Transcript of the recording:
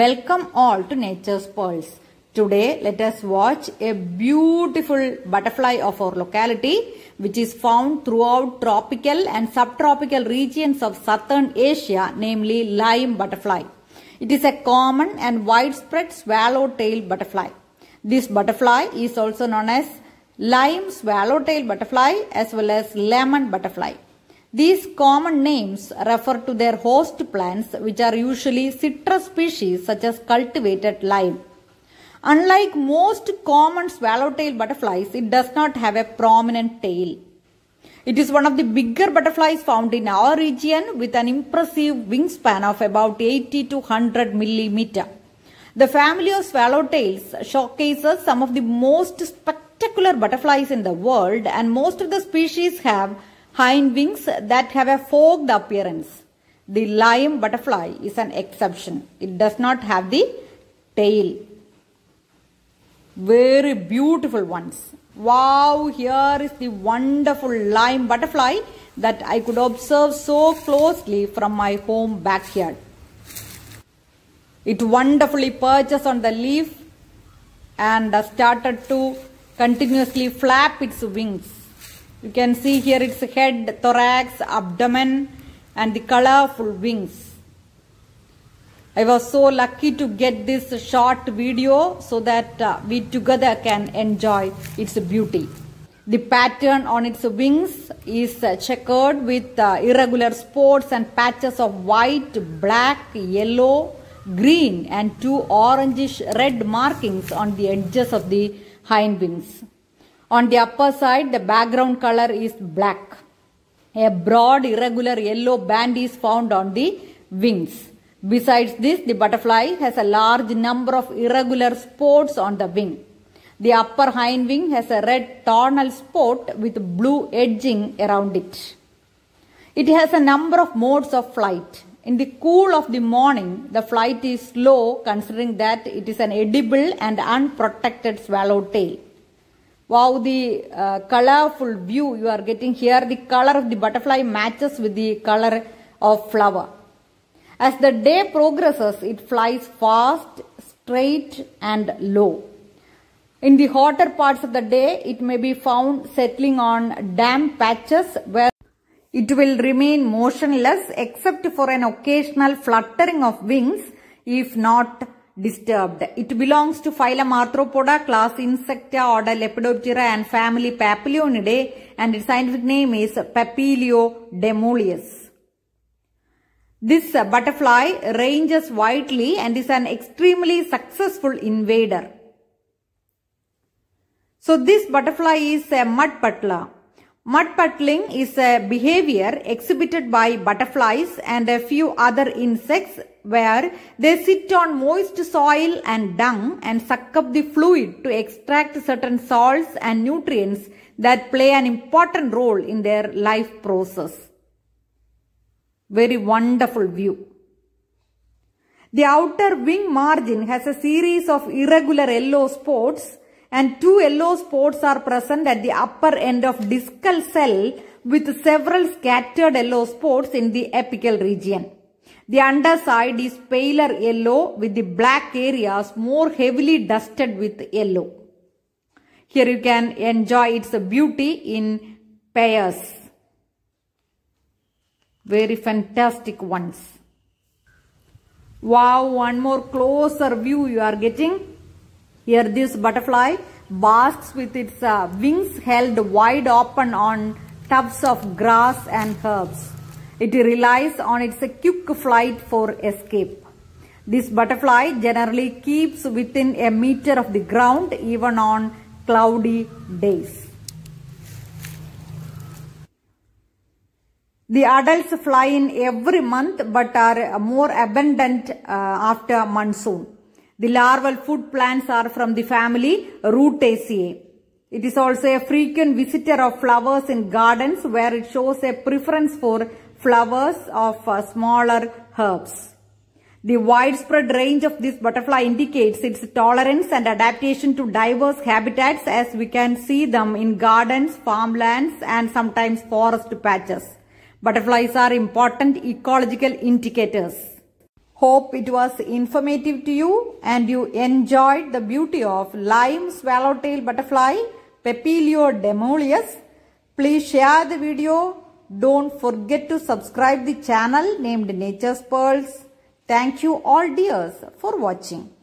Welcome all to Nature's Pearls. Today let us watch a beautiful butterfly of our locality which is found throughout tropical and subtropical regions of southern Asia namely lime butterfly. It is a common and widespread swallow-tailed butterfly. This butterfly is also known as lime swallowtail butterfly as well as lemon butterfly. These common names refer to their host plants which are usually citrus species such as cultivated lime. Unlike most common swallowtail butterflies, it does not have a prominent tail. It is one of the bigger butterflies found in our region with an impressive wingspan of about 80 to 100 millimeter. The family of swallowtails showcases some of the most spectacular butterflies in the world and most of the species have hind wings that have a forked appearance. The lime butterfly is an exception. It does not have the tail. Very beautiful ones. Wow, here is the wonderful lime butterfly that I could observe so closely from my home backyard. It wonderfully perches on the leaf and started to continuously flap its wings. You can see here its head, thorax, abdomen and the colorful wings. I was so lucky to get this short video so that uh, we together can enjoy its beauty. The pattern on its wings is uh, checkered with uh, irregular spots and patches of white, black, yellow, green and two orangish red markings on the edges of the hind wings. On the upper side, the background color is black. A broad irregular yellow band is found on the wings. Besides this, the butterfly has a large number of irregular spots on the wing. The upper hind wing has a red tornal spot with blue edging around it. It has a number of modes of flight. In the cool of the morning, the flight is slow considering that it is an edible and unprotected swallowtail. Wow, the uh, colorful view you are getting here, the color of the butterfly matches with the color of flower. As the day progresses, it flies fast, straight and low. In the hotter parts of the day, it may be found settling on damp patches where it will remain motionless except for an occasional fluttering of wings if not disturbed. It belongs to phylum Arthropoda, class Insecta, order Lepidoptera and family Papilionidae and its scientific name is Papilio demoleus. This butterfly ranges widely and is an extremely successful invader. So this butterfly is a mud puddler. Mud puddling is a behavior exhibited by butterflies and a few other insects where they sit on moist soil and dung and suck up the fluid to extract certain salts and nutrients that play an important role in their life process. Very wonderful view. The outer wing margin has a series of irregular yellow spots and two yellow spots are present at the upper end of discal cell with several scattered yellow spots in the apical region. The underside is paler yellow with the black areas more heavily dusted with yellow. Here you can enjoy its beauty in pairs. Very fantastic ones. Wow, one more closer view you are getting. Here this butterfly basks with its uh, wings held wide open on tufts of grass and herbs. It relies on its quick flight for escape. This butterfly generally keeps within a meter of the ground even on cloudy days. The adults fly in every month but are more abundant uh, after monsoon. The larval food plants are from the family Rutaceae. It is also a frequent visitor of flowers in gardens where it shows a preference for flowers of uh, smaller herbs. The widespread range of this butterfly indicates its tolerance and adaptation to diverse habitats as we can see them in gardens, farmlands and sometimes forest patches. Butterflies are important ecological indicators. Hope it was informative to you and you enjoyed the beauty of lime swallowtail butterfly Papilio demoleus. Please share the video. Don't forget to subscribe the channel named Nature's Pearls. Thank you all dears for watching.